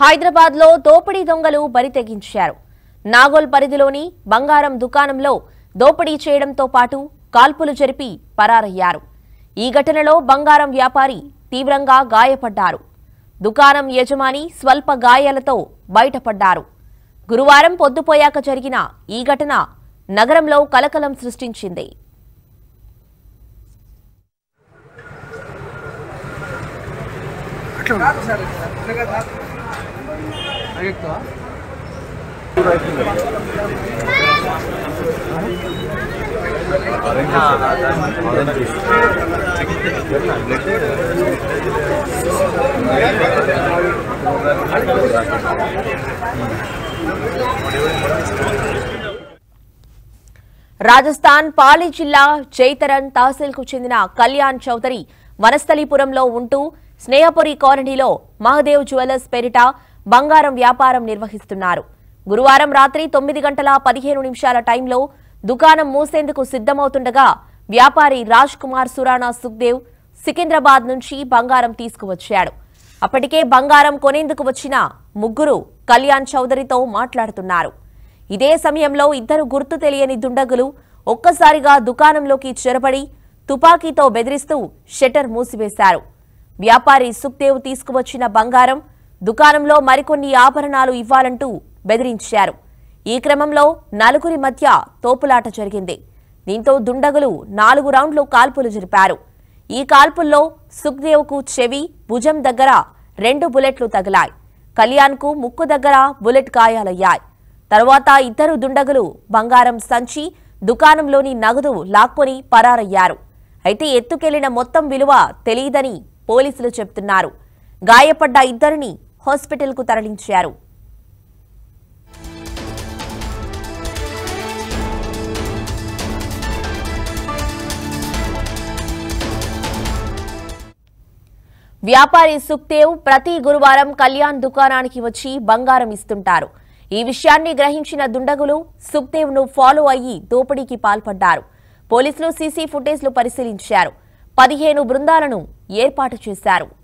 హైదరాబాద్లో దోపిడీ దొంగలు బరి తెగించారు నాగోల్ పరిధిలోని బంగారం దుకాణంలో దోపిడీ చేయడంతో పాటు కాల్పులు జరిపి పరారయ్యారు. ఈ ఘటనలో బంగారం వ్యాపారి తీవ్రంగా గాయపడ్డారు. దుకాణం యజమాని స్వల్ప గాయాలతో బయటపడ్డారు. గురువారం పొద్దుపోయాక జరిగిన ఈ ఘటన నగరంలో కలకలం సృష్టించింది. రాజస్థాన్ పాలి జిల్లా చైతరన్ తహసీల్కు చెందిన కళ్యాణ్ చౌదరి వనస్థలీపురంలో ఉంటూ స్నేహపురి కాలనీలో మహదేవ్ జ్యువెలర్స్ పేరిట బంగారం వ్యాపారం నిర్వహిస్తున్నారు. గురువారం రాత్రి తొమ్మిది గంటల పదిహేను నిమిషాల టైంలో దుకాణం మూసేందుకు సిద్ధమవుతుండగా వ్యాపారి రాజ్ కుమార్ సురానా సుఖ్దేవ్ సికింద్రాబాద్ నుంచి బంగారం తీసుకువచ్చాడు. అప్పటికే బంగారం కొనేందుకు వచ్చిన ముగ్గురు కళ్యాణ్ చౌదరితో మాట్లాడుతున్నారు. ఇదే సమయంలో ఇద్దరు గుర్తు తెలియని దుండగులు ఒక్కసారిగా దుకాణంలోకి చొరబడి తుపాకీతో బెదిరిస్తూ షట్టర్ మూసివేశారు. వ్యాపారి సుఖ్దేవ్ తీసుకువచ్చిన బంగారం దుకాణంలో మరికొన్ని ఆభరణాలు ఇవ్వాలంటూ బెదిరించారు. ఈ క్రమంలో నలుగురి మధ్య తోపులాట జరిగింది. దీంతో దుండగులు నాలుగు రౌండ్లు కాల్పులు జరిపారు. ఈ కాల్పుల్లో సుఖ్దేవ్కు చెవి భుజం దగ్గర రెండు బుల్లెట్లు తగిలాయి. కళ్యాణ్కు ముక్కు దగ్గర బుల్లెట్ గాయాలయ్యాయి. తర్వాత ఇద్దరు దుండగులు బంగారం సంచి దుకాణంలోని నగదు లాక్కొని పరారయ్యారు. అయితే ఎత్తుకెళ్ళిన మొత్తం విలువ తెలియదని పోలీసులు చెబుతున్నారు గాయపడ్డ ఇద్దరిని హాస్పిటల్కు తరలించారు. వ్యాపారి సుఖ్దేవ్ ప్రతి గురువారం కళ్యాణ్ దుకాణానికి వచ్చి బంగారం ఇస్తుంటారు. ఈ విషయాన్ని గ్రహించిన దుండగులు సుఖ్దేవ్ను ఫాలో అయ్యి దోపిడీకి పాల్పడ్డారు. పోలీసులు సీసీ ఫుటేజ్లు పరిశీలించారు. పదిహేను బృందాలను ఏర్పాటు చేశారు.